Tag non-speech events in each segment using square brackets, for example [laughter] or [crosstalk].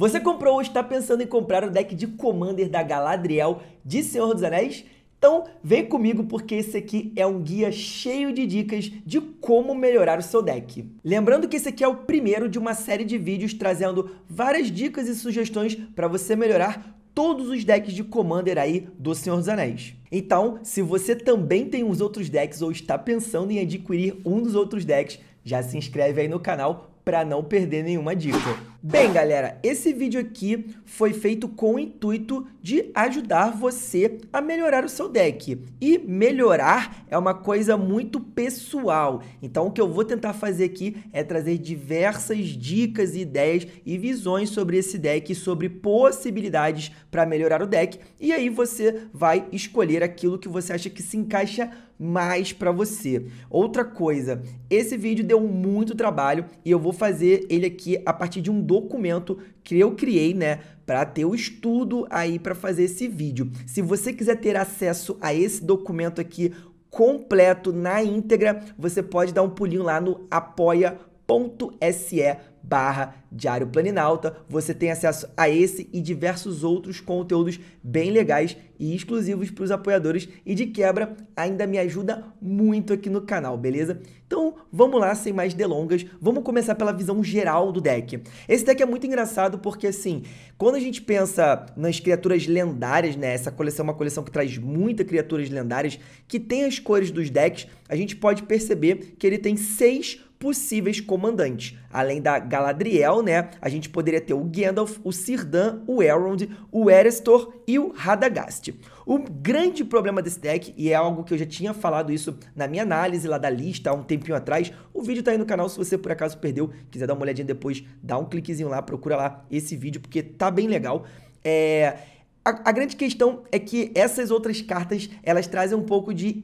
Você comprou ou está pensando em comprar o deck de Commander da Galadriel de Senhor dos Anéis? Então vem comigo porque esse aqui é um guia cheio de dicas de como melhorar o seu deck. Lembrando que esse aqui é o primeiro de uma série de vídeos trazendo várias dicas e sugestões para você melhorar todos os decks de Commander aí do Senhor dos Anéis. Então, se você também tem os outros decks ou está pensando em adquirir um dos outros decks, já se inscreve aí no canal para não perder nenhuma dica. Bem, galera, esse vídeo aqui foi feito com o intuito de ajudar você a melhorar o seu deck. E melhorar é uma coisa muito pessoal. Então, o que eu vou tentar fazer aqui é trazer diversas dicas, ideias e visões sobre esse deck, sobre possibilidades para melhorar o deck. E aí você vai escolher aquilo que você acha que se encaixa mais para você. Outra coisa, esse vídeo deu muito trabalho e eu vou fazer ele aqui a partir de um documento que eu criei, né, para ter o estudo aí para fazer esse vídeo. Se você quiser ter acesso a esse documento aqui completo na íntegra, você pode dar um pulinho lá no apoia.se barra Diário Planinalta. Você tem acesso a esse e diversos outros conteúdos bem legais e exclusivos para os apoiadores e de quebra ainda me ajuda muito aqui no canal, beleza? Então vamos lá, sem mais delongas, vamos começar pela visão geral do deck. Esse deck é muito engraçado porque assim, quando a gente pensa nas criaturas lendárias, né, essa coleção é uma coleção que traz muitas criaturas lendárias que tem as cores dos decks, a gente pode perceber que ele tem seis possíveis comandantes. Além da Galadriel, né, a gente poderia ter o Gandalf, o Círdan, o Elrond, o Erestor e o Radagast. O grande problema desse deck, e é algo que eu já tinha falado isso na minha análise lá da lista há um tempinho atrás, o vídeo tá aí no canal, se você por acaso perdeu, quiser dar uma olhadinha depois, dá um cliquezinho lá, procura lá esse vídeo, porque tá bem legal. É... A, a grande questão é que essas outras cartas, elas trazem um pouco de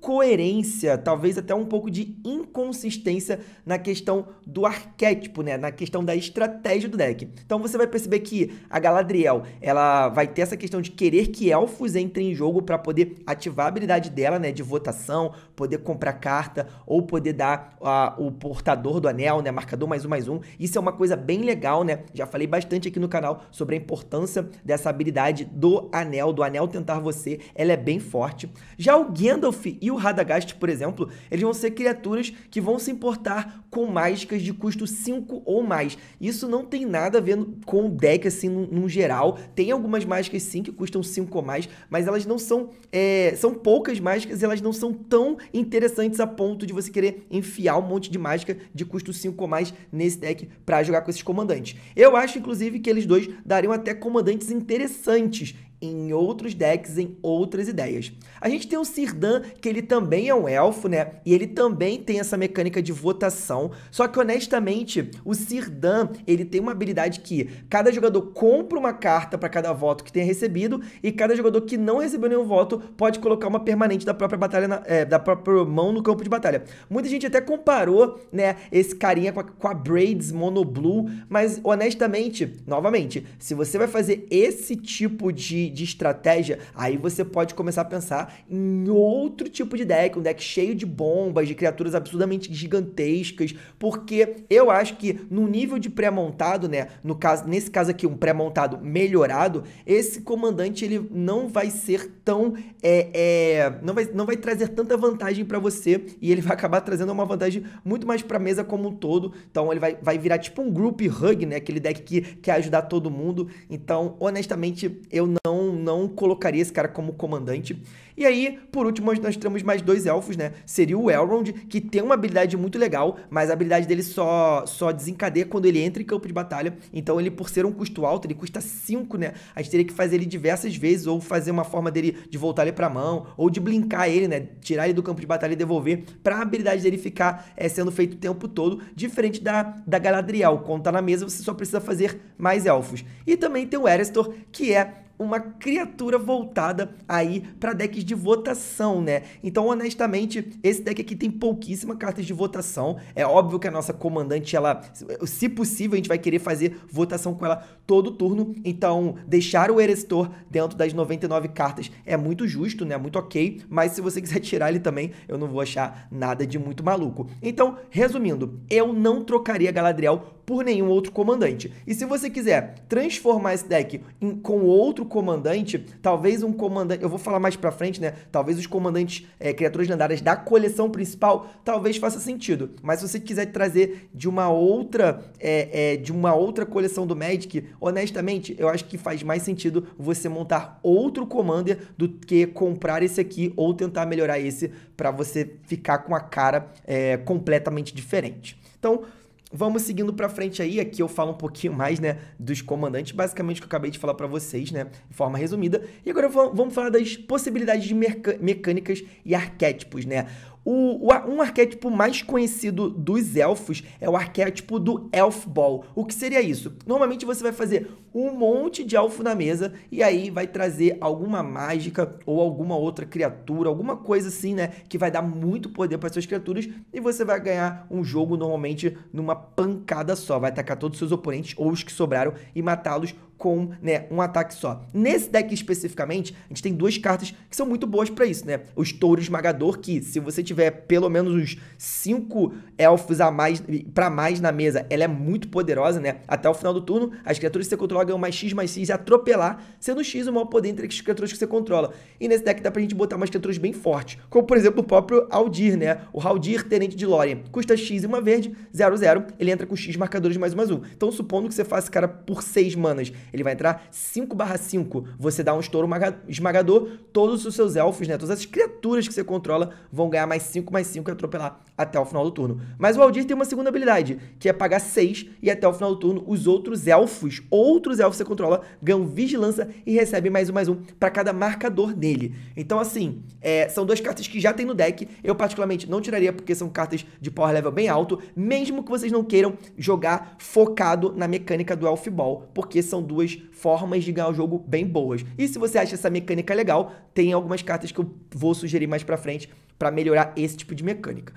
incoerência, talvez até um pouco de inconsistência na questão do arquétipo, né? Na questão da estratégia do deck. Então você vai perceber que a Galadriel, ela vai ter essa questão de querer que elfos entrem em jogo para poder ativar a habilidade dela, né, de votação, poder comprar carta ou poder dar uh, o portador do anel, né, marcador mais um mais um. Isso é uma coisa bem legal, né? Já falei bastante aqui no canal sobre a importância dessa habilidade do anel, do anel tentar você. Ela é bem forte. Já o Gandalf e o Radagast, por exemplo, eles vão ser criaturas que vão se importar com mágicas de custo 5 ou mais. Isso não tem nada a ver com o deck, assim, no, geral. Tem algumas mágicas, sim, que custam 5 ou mais, mas elas não são... É, são poucas mágicas e elas não são tão interessantes a ponto de você querer enfiar um monte de mágica de custo 5 ou mais nesse deck para jogar com esses comandantes. Eu acho, inclusive, que eles dois dariam até comandantes interessantes em outros decks, em outras ideias. A gente tem o Sirdan, que ele também é um elfo, né? E ele também tem essa mecânica de votação. Só que, honestamente, o Sirdan, ele tem uma habilidade que cada jogador compra uma carta para cada voto que tenha recebido e cada jogador que não recebeu nenhum voto pode colocar uma permanente da própria batalha, na, é, da própria mão no campo de batalha. Muita gente até comparou, né, esse carinha com a, com a Braids Mono Blue, mas, honestamente, novamente, se você vai fazer esse tipo de de, estratégia, aí você pode começar a pensar em outro tipo de deck, um deck cheio de bombas, de criaturas absurdamente gigantescas, porque eu acho que no nível de pré-montado, né, no caso, nesse caso aqui, um pré-montado melhorado, esse comandante ele não vai ser tão é, é, não, vai, não vai trazer tanta vantagem para você e ele vai acabar trazendo uma vantagem muito mais para mesa como um todo. Então ele vai, vai virar tipo um group hug, né, aquele deck que quer ajudar todo mundo. Então, honestamente, eu não não, não colocaria esse cara como comandante. E aí, por último, nós temos mais dois elfos, né? Seria o Elrond, que tem uma habilidade muito legal, mas a habilidade dele só, só desencadeia quando ele entra em campo de batalha. Então, ele, por ser um custo alto, ele custa 5, né? A gente teria que fazer ele diversas vezes, ou fazer uma forma dele de voltar ele pra mão, ou de blinkar ele, né? Tirar ele do campo de batalha e devolver, pra habilidade dele ficar é, sendo feito o tempo todo, diferente da, da Galadriel. Quando tá na mesa, você só precisa fazer mais elfos. E também tem o Erestor, que é uma criatura voltada aí para decks de votação, né? Então, honestamente, esse deck aqui tem pouquíssimas cartas de votação. É óbvio que a nossa comandante, ela, se possível, a gente vai querer fazer votação com ela todo turno. Então, deixar o Erestor dentro das 99 cartas é muito justo, né? Muito ok. Mas se você [laughs] quiser tirar ele também, eu não vou achar nada de muito maluco. Então, resumindo, eu não trocaria Galadriel por nenhum outro comandante. E se você quiser transformar esse deck em, com outro comandante, talvez um comandante, eu vou falar mais pra frente, né? Talvez os comandantes, é, criaturas lendárias da coleção principal, talvez faça sentido. Mas se você quiser trazer de uma outra, é, é, de uma outra coleção do Magic, honestamente, eu acho que faz mais sentido você montar outro commander do que comprar esse aqui ou tentar melhorar esse para você ficar com a cara é, completamente diferente. Então, Vamos seguindo para frente aí, aqui eu falo um pouquinho mais, né, dos comandantes, basicamente o que eu acabei de falar para vocês, né, de forma resumida. E agora vamos falar das possibilidades de mecânicas e arquétipos, né. O, o, um arquétipo mais conhecido dos elfos é o arquétipo do Elf Ball. O que seria isso? Normalmente você vai fazer um monte de elfo na mesa e aí vai trazer alguma mágica ou alguma outra criatura, alguma coisa assim, né? Que vai dar muito poder para suas criaturas e você vai ganhar um jogo normalmente numa pancada só. Vai atacar todos os seus oponentes ou os que sobraram e matá-los com né, um ataque só. Nesse deck especificamente, a gente tem duas cartas que são muito boas para isso, né? O Estouro Esmagador, que se você tiver pelo menos uns cinco elfos a mais para mais na mesa, ela é muito poderosa, né? Até o final do turno, as criaturas que você controla ganham mais X, mais X e atropelar, sendo X o maior poder entre as criaturas que você controla. E nesse deck dá pra gente botar umas criaturas bem fortes, como por exemplo o próprio Aldir, né? O Haldir, Tenente de Lórien, custa X e uma verde, 0, 0, ele entra com X marcadores mais mais um. Então supondo que você faça cara por 6 manas, ele vai entrar 5 barra 5. Você dá um estouro esmagador, todos os seus elfos, né? Todas as criaturas que você controla vão ganhar mais 5, mais 5 e atropelar até o final do turno. Mas o Aldir tem uma segunda habilidade, que é pagar 6 e até o final do turno os outros elfos, outros elfos que você controla, ganham vigilância e recebem mais um, mais um para cada marcador dele. Então, assim, é, são duas cartas que já tem no deck. Eu, particularmente, não tiraria porque são cartas de power level bem alto, mesmo que vocês não queiram jogar focado na mecânica do Elf Ball, porque são duas formas de ganhar o jogo bem boas. E se você acha essa mecânica legal, tem algumas cartas que eu vou sugerir mais pra frente para melhorar esse tipo de mecânica.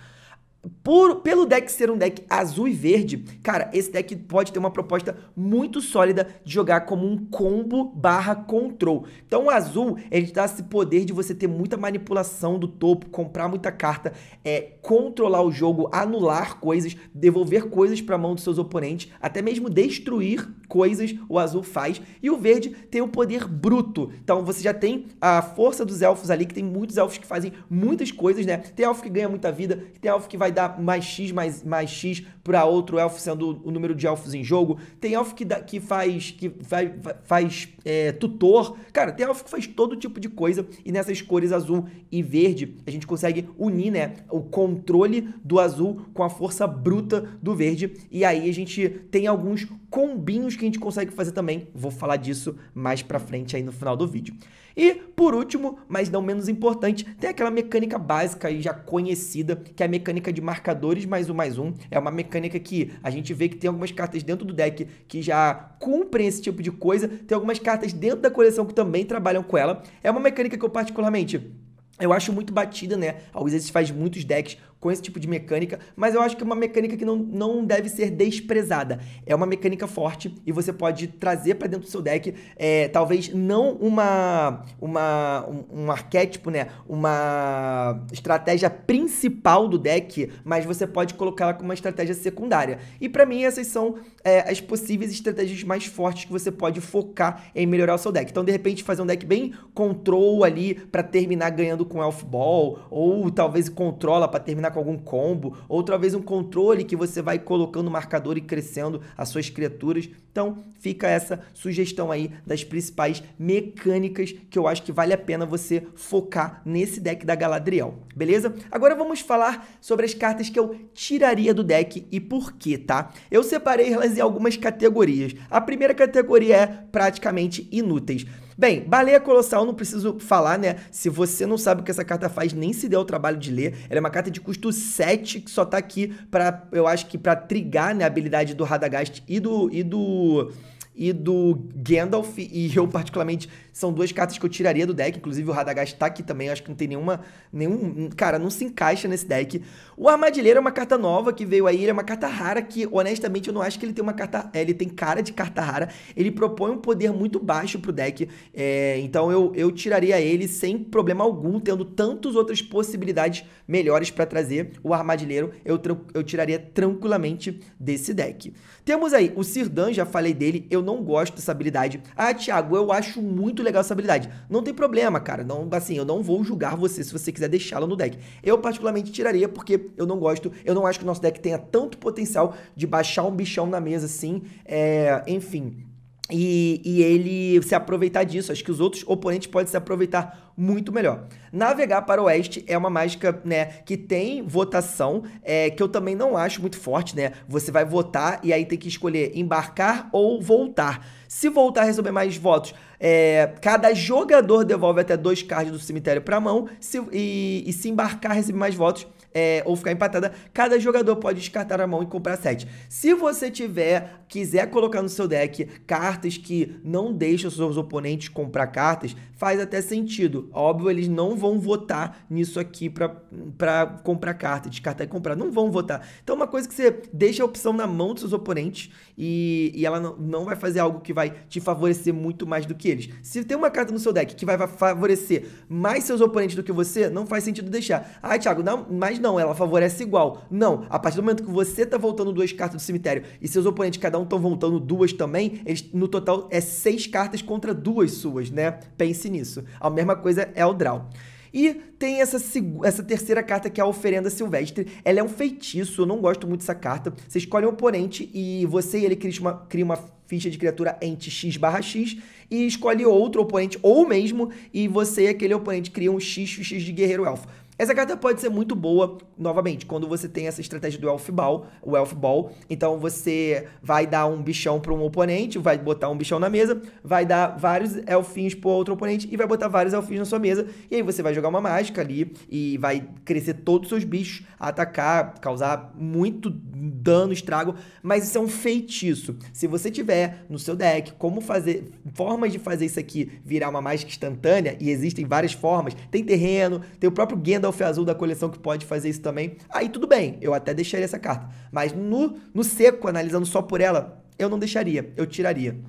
Por, pelo deck ser um deck azul e verde, cara, esse deck pode ter uma proposta muito sólida de jogar como um combo barra control. Então o azul, ele dá esse poder de você ter muita manipulação do topo, comprar muita carta, é, controlar o jogo, anular coisas, devolver coisas para a mão dos seus oponentes, até mesmo destruir coisas o azul faz. E o verde tem o poder bruto. Então você já tem a força dos elfos ali, que tem muitos elfos que fazem muitas coisas, né? Tem elfo que ganha muita vida, tem elfo que vai dar mais X, mais, mais X para outro elfo, sendo o número de elfos em jogo. Tem elfo que, dá, que faz, que vai, faz é, tutor. Cara, tem elfo que faz todo tipo de coisa. E nessas cores azul e verde, a gente consegue unir né, o controle do azul com a força bruta do verde. E aí a gente tem alguns combinhos que a gente consegue fazer também. Vou falar disso mais pra frente aí no final do vídeo. E, por último, mas não menos importante, tem aquela mecânica básica e já conhecida, que é a mecânica de marcadores mais um mais um. É uma mecânica que a gente vê que tem algumas cartas dentro do deck que já cumprem esse tipo de coisa, tem algumas cartas dentro da coleção que também trabalham com ela. É uma mecânica que eu particularmente eu acho muito batida, né? A Wizards faz muitos decks com esse tipo de mecânica, mas eu acho que é uma mecânica que não, não deve ser desprezada. É uma mecânica forte e você pode trazer para dentro do seu deck, é, talvez não uma, uma um, um, arquétipo, né? Uma estratégia principal do deck, mas você pode colocá-la como uma estratégia secundária. E para mim essas são é, as possíveis estratégias mais fortes que você pode focar em melhorar o seu deck. Então, de repente, fazer um deck bem control ali para terminar ganhando com Elf Ball, ou talvez controla para terminar com algum combo, ou talvez um controle que você vai colocando marcador e crescendo as suas criaturas. Então, fica essa sugestão aí das principais mecânicas que eu acho que vale a pena você focar nesse deck da Galadriel, beleza? Agora vamos falar sobre as cartas que eu tiraria do deck e por quê, tá? Eu separei elas em algumas categorias. A primeira categoria é praticamente inúteis. Bem, Baleia Colossal, não preciso falar, né? Se você não sabe o que essa carta faz, nem se deu o trabalho de ler. Ela é uma carta de custo 7, que só tá aqui para eu acho que para trigar né, a habilidade do Radagast e do, e do e do Gandalf, e eu particularmente são duas cartas que eu tiraria do deck, inclusive o Radagast tá aqui também, acho que não tem nenhuma, nenhum, cara, não se encaixa nesse deck. O Armadilheiro é uma carta nova que veio aí, ele é uma carta rara que, honestamente, eu não acho que ele tem uma carta, é, ele tem cara de carta rara, ele propõe um poder muito baixo pro deck, é, então eu, eu tiraria ele sem problema algum, tendo tantas outras possibilidades melhores para trazer o Armadilheiro, eu, eu tiraria tranquilamente desse deck. Temos aí o Sirdan, já falei dele, eu não gosto dessa habilidade. Ah, Thiago, eu acho muito legal essa habilidade. Não tem problema, cara. Não, assim, eu não vou julgar você se você quiser deixá-la no deck. Eu particularmente tiraria porque eu não gosto, eu não acho que o nosso deck tenha tanto potencial de baixar um bichão na mesa assim. É, enfim, e, e, ele se aproveitar disso. Acho que os outros oponentes podem se aproveitar muito melhor. Navegar para o oeste é uma mágica, né, que tem votação, é, que eu também não acho muito forte, né? Você vai votar e aí tem que escolher embarcar ou voltar. Se voltar receber mais votos, é, cada jogador devolve até dois cards do cemitério para a mão. Se, e, e se embarcar receber mais votos, é, ou ficar empatada, cada jogador pode descartar a mão e comprar 7. Se você tiver, quiser colocar no seu deck cartas que não deixam seus oponentes comprar cartas, faz até sentido. Óbvio, eles não vão votar nisso aqui para comprar carta, descartar e comprar. Não vão votar. Então, uma coisa que você deixa a opção na mão dos seus oponentes e, e ela não, não vai fazer algo que vai te favorecer muito mais do que eles. Se tem uma carta no seu deck que vai favorecer mais seus oponentes do que você, não faz sentido deixar. Ah, Thiago, não, mas não, ela favorece igual. Não, a partir do momento que você tá voltando duas cartas do cemitério e seus oponentes, cada um estão voltando duas também, eles, no total é seis cartas contra duas suas, né? Pense nisso. A mesma coisa é o draw. E tem essa, essa terceira carta que é a Oferenda Silvestre. Ela é um feitiço, eu não gosto muito dessa carta. Você escolhe um oponente e você e ele cria uma, cria uma ficha de criatura ente X barra X e escolhe outro oponente, ou mesmo, e você e aquele oponente cria um X, X de guerreiro elfo. Essa carta pode ser muito boa, novamente, quando você tem essa estratégia do Elf Ball, o Elf Ball. Então você vai dar um bichão para um oponente, vai botar um bichão na mesa, vai dar vários elfinhos para outro oponente e vai botar vários elfinhos na sua mesa. E aí você vai jogar uma mágica ali e vai crescer todos os seus bichos, atacar, causar muito dano, estrago, mas isso é um feitiço. Se você tiver no seu deck como fazer formas de fazer isso aqui virar uma mágica instantânea, e existem várias formas, tem terreno, tem o próprio Gandalf azul da coleção que pode fazer isso também, aí tudo bem, eu até deixaria essa carta. Mas no, no seco, analisando só por ela, eu não deixaria, eu tiraria.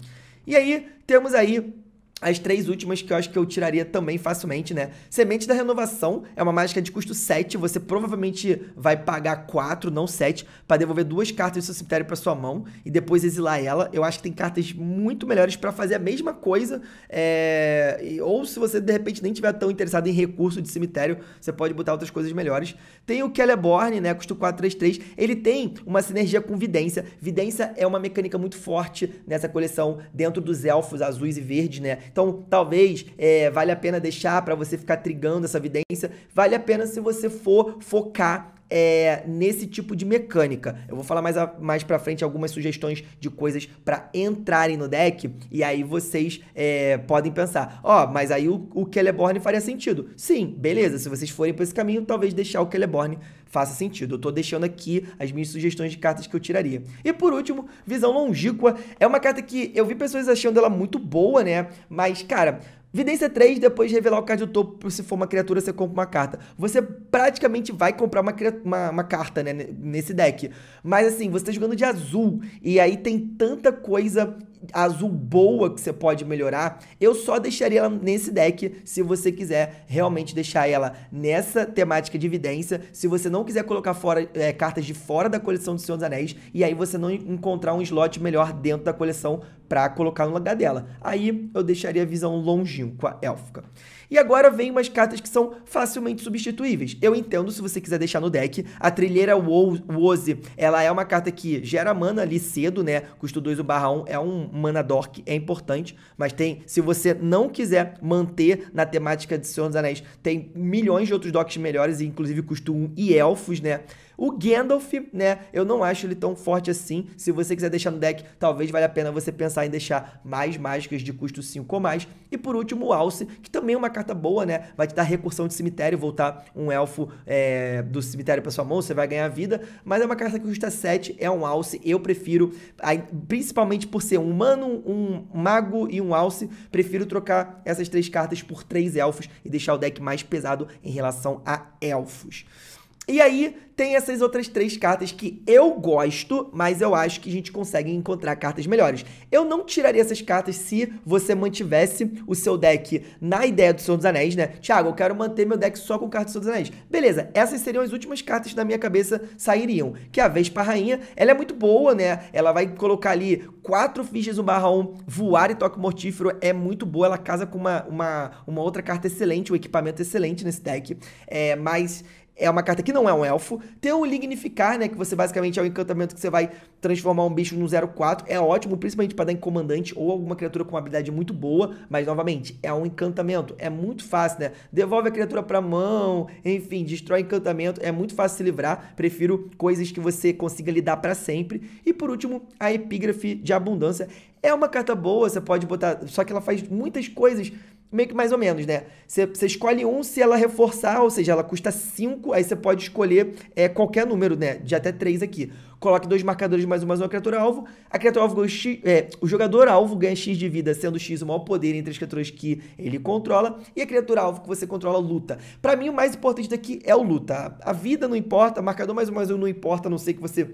E aí, temos aí as três últimas que eu acho que eu tiraria também facilmente, né? Semente da Renovação é uma mágica de custo 7. Você provavelmente vai pagar 4, não 7, para devolver duas cartas do seu cemitério para sua mão e depois exilar ela. Eu acho que tem cartas muito melhores para fazer a mesma coisa. É... Ou se você de repente nem tiver tão interessado em recurso de cemitério, você pode botar outras coisas melhores. Tem o Celeborn, né? Custo 433. Ele tem uma sinergia com Vidência. Vidência é uma mecânica muito forte nessa coleção dentro dos elfos azuis e verdes, né? Então, talvez é, vale a pena deixar para você ficar trigando essa evidência. Vale a pena se você for focar é, nesse tipo de mecânica. Eu vou falar mais, mais pra frente algumas sugestões de coisas para entrarem no deck, e aí vocês é, podem pensar, ó, oh, mas aí o, o Celeborn faria sentido. Sim, beleza, se vocês forem por esse caminho, talvez deixar o Celeborn faça sentido. Eu tô deixando aqui as minhas sugestões de cartas que eu tiraria. E por último, Visão Longíqua. É uma carta que eu vi pessoas achando ela muito boa, né? Mas, cara, Vidência 3, depois de revelar o card do topo, se for uma criatura, você compra uma carta. Você praticamente vai comprar uma, uma, uma, carta, né, nesse deck. Mas assim, você tá jogando de azul, e aí tem tanta coisa azul boa que você pode melhorar. Eu só deixaria ela nesse deck se você quiser realmente deixar ela nessa temática de evidência. Se você não quiser colocar fora é, cartas de fora da coleção do Senhor dos Anéis, e aí você não encontrar um slot melhor dentro da coleção para colocar no lugar dela. Aí eu deixaria a visão longínqua élfica. E agora vem umas cartas que são facilmente substituíveis. Eu entendo se você quiser deixar no deck. A Trilheira Woze, ela é uma carta que gera mana ali cedo, né? Custo 2 o barra 1 é um mana dork, é importante. Mas tem, se você não quiser manter na temática de Senhor dos Anéis, tem milhões de outros docks melhores, inclusive custo 1 e elfos, né? O Gandalf, né? Eu não acho ele tão forte assim. Se você quiser deixar no deck, talvez valha a pena você pensar em deixar mais mágicas de custo 5 ou mais. E por último, o Alce, que também é uma carta boa, né? Vai te dar recursão de cemitério, voltar um elfo é, do cemitério para sua mão, você vai ganhar vida. Mas é uma carta que custa 7, é um Alce. Eu prefiro, principalmente por ser um humano, um mago e um Alce, prefiro trocar essas três cartas por três elfos e deixar o deck mais pesado em relação a elfos. E aí tem essas outras três cartas que eu gosto, mas eu acho que a gente consegue encontrar cartas melhores. Eu não tiraria essas cartas se você mantivesse o seu deck na ideia do Senhor dos Anéis, né? Thiago, eu quero manter meu deck só com cartas do Senhor dos Anéis. Beleza, essas seriam as últimas cartas que na minha cabeça sairiam. Que a Vespa Rainha, ela é muito boa, né? Ela vai colocar ali quatro fichas 1 barra 1, voar e toque mortífero, é muito boa. Ela casa com uma, uma, uma outra carta excelente, um equipamento excelente nesse deck. É, mas é uma carta que não é um elfo. Tem o Lignificar, né? Que você basicamente é um encantamento que você vai transformar um bicho no 04. É ótimo, principalmente para dar em comandante ou alguma criatura com uma habilidade muito boa. Mas, novamente, é um encantamento. É muito fácil, né? Devolve a criatura pra mão, enfim, destrói encantamento. É muito fácil se livrar. Prefiro coisas que você consiga lidar para sempre. E por último, a Epígrafe de Abundância. É uma carta boa, você pode botar. Só que ela faz muitas coisas meio que mais ou menos, né? Você, escolhe um se ela reforçar, ou seja, ela custa 5, aí você pode escolher é, qualquer número, né? De até 3 aqui. Coloque dois marcadores mais um mais uma criatura alvo. A criatura alvo ganha X, é, o jogador alvo ganha X de vida, sendo X o maior poder entre as criaturas que ele controla. E a criatura alvo que você controla luta. Para mim, o mais importante daqui é o luta. A vida não importa, marcador mais um mais um não importa, a não sei que você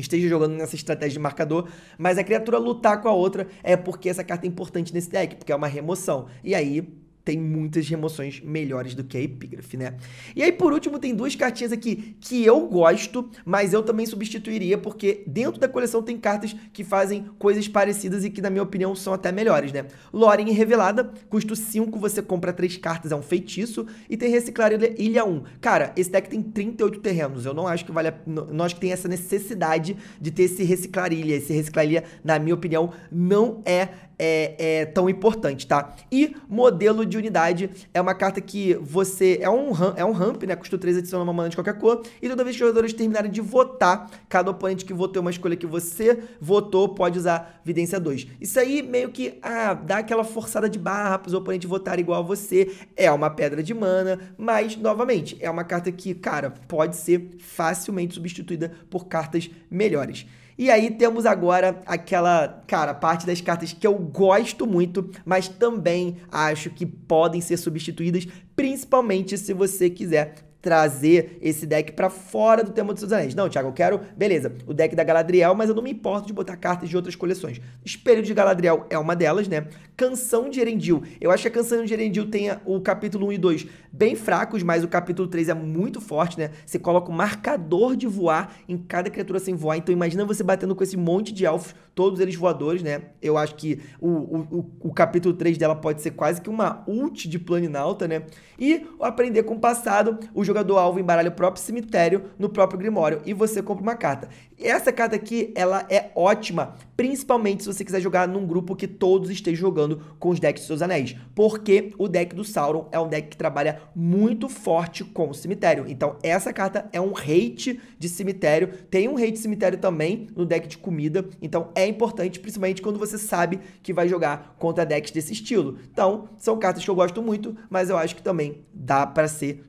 esteja jogando nessa estratégia de marcador, mas a criatura lutar com a outra é porque essa carta é importante nesse deck, porque é uma remoção. E aí tem muitas remoções melhores do que a epígrafe, né? E aí, por último, tem duas cartinhas aqui que eu gosto, mas eu também substituiria, porque dentro da coleção tem cartas que fazem coisas parecidas e que, na minha opinião, são até melhores, né? Loren Revelada, custo 5, você compra 3 cartas, é um feitiço, e tem Reciclar Ilha 1. Cara, esse deck tem 38 terrenos, eu não acho que vale a, não acho que tem essa necessidade de ter esse Reciclar Ilha. Esse Reciclar Ilha, na minha opinião, não é é, é, tão importante, tá? E modelo de unidade é uma carta que você. É um, é um ramp, né? Custa 3 adiciona uma mana de qualquer cor. E toda vez que os jogadores terminarem de votar, cada oponente que votou uma escolha que você votou pode usar Vidência 2. Isso aí meio que ah, dá aquela forçada de barra para os oponentes votarem igual a você. É uma pedra de mana, mas, novamente, é uma carta que, cara, pode ser facilmente substituída por cartas melhores. E aí temos agora aquela, cara, parte das cartas que eu gosto muito, mas também acho que podem ser substituídas, principalmente se você quiser trazer esse deck para fora do tema dos seus anéis. Não, Thiago, eu quero, beleza, o deck da Galadriel, mas eu não me importo de botar cartas de outras coleções. Espelho de Galadriel é uma delas, né? Canção de Erendil. Eu acho que a Canção de Erendil tem o capítulo 1 e 2 bem fracos, mas o capítulo 3 é muito forte, né? Você coloca um marcador de voar em cada criatura sem voar. Então imagina você batendo com esse monte de elfos, todos eles voadores, né? Eu acho que o, o, o, capítulo 3 dela pode ser quase que uma ult de Planinalta, né? E aprender com o passado, o jogo jogador alvo embaralha o próprio cemitério no próprio Grimório e você compra uma carta. Essa carta aqui, ela é ótima, principalmente se você quiser jogar num grupo que todos estejam jogando com os decks de seus anéis, porque o deck do Sauron é um deck que trabalha muito forte com o cemitério. Então, essa carta é um hate de cemitério, tem um hate de cemitério também no deck de comida, então é importante, principalmente quando você sabe que vai jogar contra decks desse estilo. Então, são cartas que eu gosto muito, mas eu acho que também dá para ser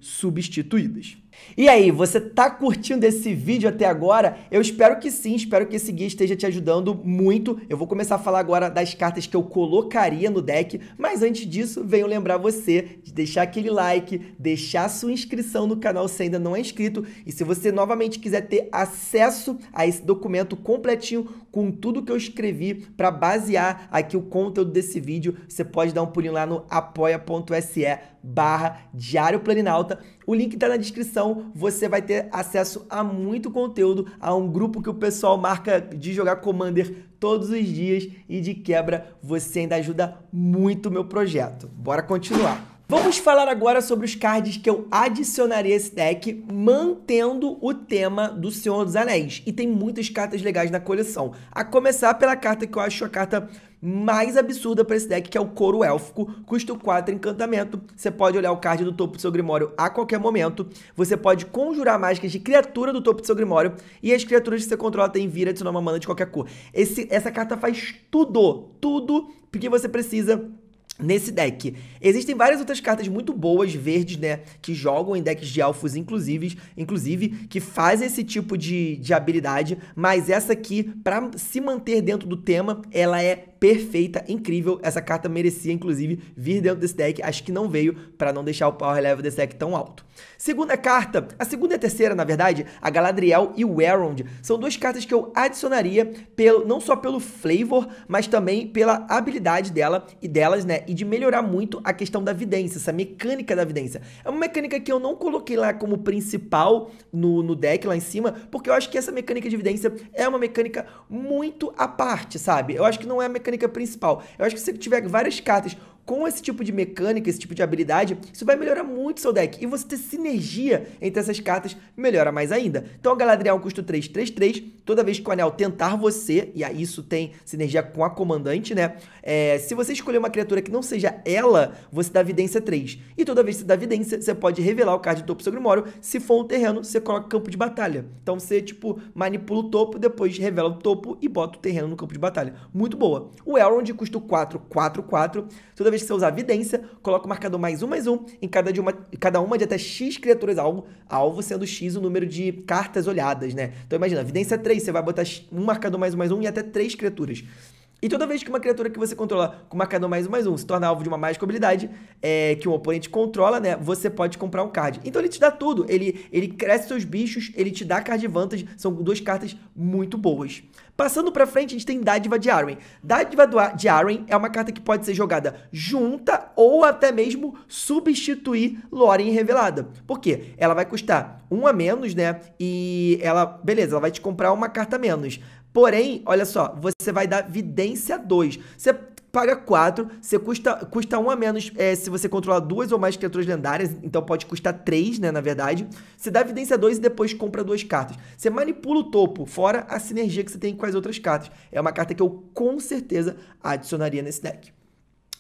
E aí, você tá curtindo esse vídeo até agora? Eu espero que sim, espero que esse guia esteja te ajudando muito. Eu vou começar a falar agora das cartas que eu colocaria no deck, mas antes disso, venho lembrar você de deixar aquele like, deixar sua inscrição no canal se ainda não é inscrito, e se você novamente quiser ter acesso a esse documento completinho com tudo que eu escrevi para basear aqui o conteúdo desse vídeo, você pode dar um pulinho lá no apoia.se barra Diário Planinalta. O link está na descrição. Você vai ter acesso a muito conteúdo, a um grupo que o pessoal marca de jogar Commander todos os dias e de quebra você ainda ajuda muito o meu projeto. Bora continuar. Vamos falar agora sobre os cards que eu adicionaria a esse deck, mantendo o tema do Senhor dos Anéis. E tem muitas cartas legais na coleção. A começar pela carta que eu acho a carta mais absurda para esse deck, que é o Coro Élfico. Custa 4 encantamento. Você pode olhar o card do topo do seu Grimório a qualquer momento. Você pode conjurar mágicas de criatura do topo do seu Grimório. E as criaturas que você controla têm vira adicionar uma mana de qualquer cor. Esse, essa carta faz tudo, tudo porque você precisa nesse deck. Existem várias outras cartas muito boas, verdes, né, que jogam em decks de elfos, inclusive, inclusive que fazem esse tipo de, de habilidade, mas essa aqui, para se manter dentro do tema, ela é perfeita, incrível. Essa carta merecia, inclusive, vir dentro desse deck. Acho que não veio para não deixar o power level desse deck tão alto. Segunda carta, a segunda e a terceira, na verdade, a Galadriel e o Elrond, são duas cartas que eu adicionaria pelo, não só pelo flavor, mas também pela habilidade dela e delas, né? E de melhorar muito a questão da vidência, essa mecânica da vidência. É uma mecânica que eu não coloquei lá como principal no, no deck lá em cima, porque eu acho que essa mecânica de vidência é uma mecânica muito à parte, sabe? Eu acho que não é a mecânica principal. Eu acho que se você tiver várias cartas com esse tipo de mecânica, esse tipo de habilidade, isso vai melhorar muito seu deck. E você ter sinergia entre essas cartas melhora mais ainda. Então a Galadriel custa 3, 3, 3. Toda vez que o anel tentar você, e aí isso tem sinergia com a comandante, né? É, se você escolher uma criatura que não seja ela, você dá vidência 3. E toda vez que você dá vidência, você pode revelar o card do topo do seu Grimório. Se for um terreno, você coloca campo de batalha. Então você, tipo, manipula o topo, depois revela o topo e bota o terreno no campo de batalha. Muito boa. O Elrond custa 4, 4, 4. Toda vez vez que você usar vidência, coloca o marcador mais um, mais um em cada, de uma, cada uma de até X criaturas alvo, alvo, sendo X o número de cartas olhadas, né? Então imagina, vidência 3, você vai botar um marcador mais um, mais um em até 3 criaturas. E toda vez que uma criatura que você controla com marcador mais um mais um se torna alvo de uma mágica habilidade é, que o oponente controla, né? Você pode comprar um card. Então ele te dá tudo. Ele, ele cresce seus bichos, ele te dá card vantagem. São duas cartas muito boas. Passando pra frente, a gente tem Dádiva de Arwen. Dádiva de Arwen é uma carta que pode ser jogada junta ou até mesmo substituir Lorien Revelada. Por quê? Ela vai custar um a menos, né? E ela, beleza, ela vai te comprar uma carta a menos. Porém, olha só, você vai dar vidência 2. Você paga 4, você custa, custa 1 a menos é, se você controlar duas ou mais criaturas lendárias, então pode custar 3, né, na verdade. Você dá vidência 2 e depois compra duas cartas. Você manipula o topo, fora a sinergia que você tem com as outras cartas. É uma carta que eu com certeza adicionaria nesse deck.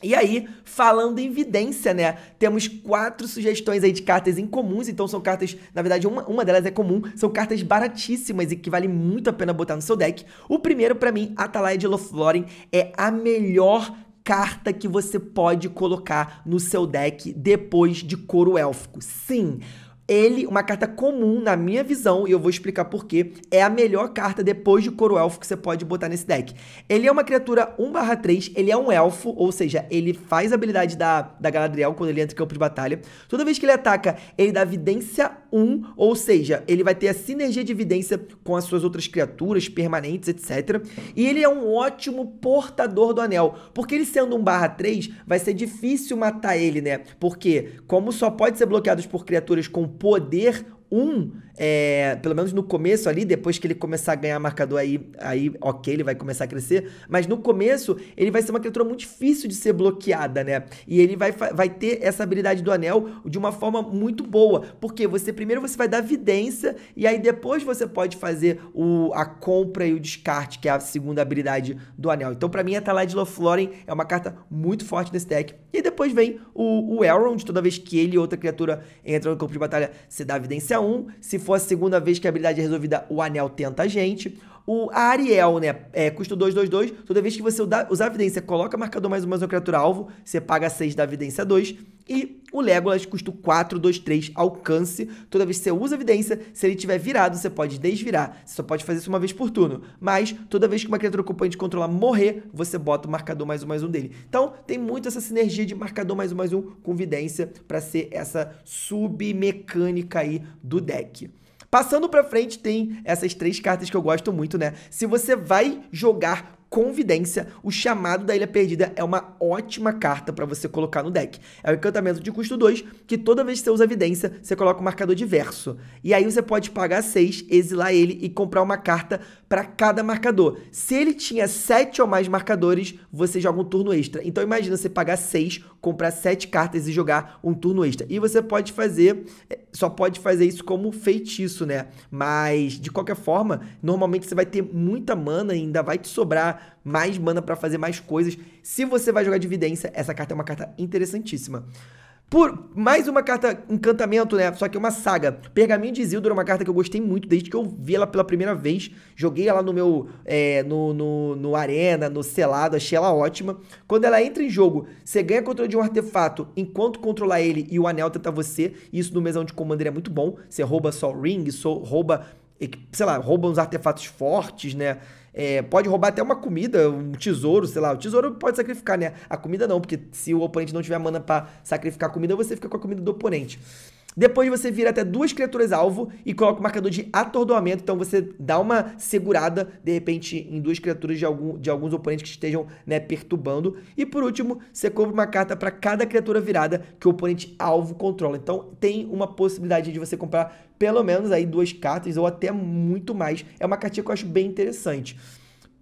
E aí, falando em evidência, né? Temos quatro sugestões aí de cartas incomuns. Então, são cartas, na verdade, uma, uma delas é comum. São cartas baratíssimas e que vale muito a pena botar no seu deck. O primeiro, para mim, Atalaya de Lothlórien, é a melhor carta que você pode colocar no seu deck depois de Coro Élfico. Sim! Ele, uma carta comum, na minha visão, e eu vou explicar por quê, é a melhor carta depois de Coro Elfo que você pode botar nesse deck. Ele é uma criatura 1/3, ele é um elfo, ou seja, ele faz a habilidade da, da Galadriel quando ele entra em campo de batalha. Toda vez que ele ataca, ele dá vidência 1, ou seja, ele vai ter a sinergia de vidência com as suas outras criaturas permanentes, etc. E ele é um ótimo portador do anel, porque ele sendo 1/3, vai ser difícil matar ele, né? Porque, como só pode ser bloqueado por criaturas com poder um, é, pelo menos no começo ali, depois que ele começar a ganhar marcador aí, aí ok, ele vai começar a crescer, mas no começo ele vai ser uma criatura muito difícil de ser bloqueada, né? E ele vai, vai ter essa habilidade do anel de uma forma muito boa, porque você primeiro você vai dar vidência e aí depois você pode fazer o, a compra e o descarte, que é a segunda habilidade do anel. Então para mim a Talai de Lothlórien é uma carta muito forte nesse deck. E depois vem o, o Elrond, toda vez que ele e outra criatura entram no campo de batalha, você dá vidência 1, se for a segunda vez que a habilidade é resolvida, o anel tenta a gente. O Ariel, né? É, custa 222. Toda vez que você usar a evidência, coloca marcador mais uma criatura alvo, você paga 6 da evidência 2. E o Legolas custa 4, 2, 3, alcance. Toda vez que você usa a evidência, se ele tiver virado, você pode desvirar. Você só pode fazer isso uma vez por turno. Mas toda vez que uma criatura ocupante controlar morrer, você bota o marcador mais um, mais um dele. Então, tem muito essa sinergia de marcador mais um, mais um com vidência para ser essa submecânica aí do deck. Passando pra frente, tem essas três cartas que eu gosto muito, né? Se você vai jogar Convidência, o chamado da Ilha Perdida é uma ótima carta para você colocar no deck. É o encantamento de custo 2, que toda vez que você usa evidência, você coloca um marcador diverso. E aí você pode pagar 6, exilar ele e comprar uma carta para cada marcador. Se ele tinha 7 ou mais marcadores, você joga um turno extra. Então imagina você pagar 6, comprar 7 cartas e jogar um turno extra. E você pode fazer, é, só pode fazer isso como feitiço, né? Mas de qualquer forma, normalmente você vai ter muita mana e ainda vai te sobrar mais mana para fazer mais coisas. Se você vai jogar Dividência, essa carta é uma carta interessantíssima. Por mais uma carta encantamento, né? Só que é uma saga. Pergaminho de Isildur é uma carta que eu gostei muito desde que eu vi ela pela primeira vez. Joguei ela no meu. É, no, no, no Arena, no selado, achei ela ótima. Quando ela entra em jogo, você ganha controle de um artefato enquanto controlar ele e o anel tenta você. Isso no mesão de Commander é muito bom. Você rouba só ring, só rouba. Sei lá, rouba uns artefatos fortes, né? É, pode roubar até uma comida, um tesouro, sei lá. O tesouro pode sacrificar, né? A comida não, porque se o oponente não tiver mana para sacrificar a comida, você fica com a comida do oponente. Depois você vira até duas criaturas alvo e coloca o marcador de atordoamento. Então você dá uma segurada, de repente, em duas criaturas de, algum, de alguns oponentes que estejam né, perturbando. E por último, você compra uma carta para cada criatura virada que o oponente alvo controla. Então tem uma possibilidade de você comprar pelo menos aí duas cartas ou até muito mais. É uma cartinha que eu acho bem interessante.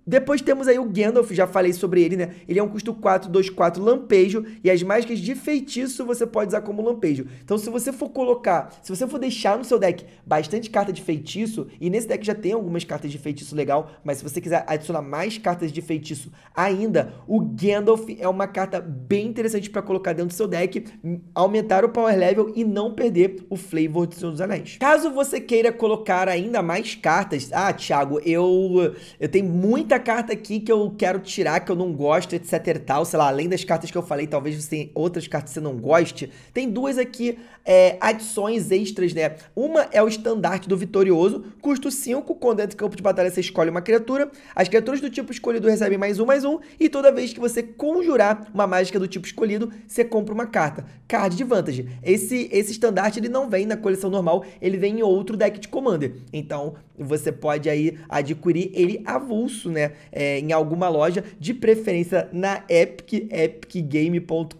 Depois temos aí o Gandalf, já falei sobre ele, né? Ele é um custo 4, 2, 4 lampejo e as mágicas de feitiço você pode usar como lampejo. Então se você for colocar, se você for deixar no seu deck bastante carta de feitiço, e nesse deck já tem algumas cartas de feitiço legal, mas se você quiser adicionar mais cartas de feitiço ainda, o Gandalf é uma carta bem interessante para colocar dentro do seu deck, aumentar o power level e não perder o flavor do Senhor dos Anéis. Caso você queira colocar ainda mais cartas, ah, Thiago, eu, eu tenho muita muita carta aqui que eu quero tirar, que eu não gosto, etc e tal. Sei lá, além das cartas que eu falei, talvez você tenha outras cartas que você não goste. Tem duas aqui, é, adições extras, né? Uma é o estandarte do vitorioso, custo 5, quando dentro do campo de batalha você escolhe uma criatura. As criaturas do tipo escolhido recebem mais um, mais um, e toda vez que você conjurar uma mágica do tipo escolhido, você compra uma carta. Card de vantagem. Esse, esse estandarte, ele não vem na coleção normal, ele vem em outro deck de Commander. Então, você pode aí adquirir ele avulso, né? É, em alguma loja, de preferência na Epic, epicgame.com.br.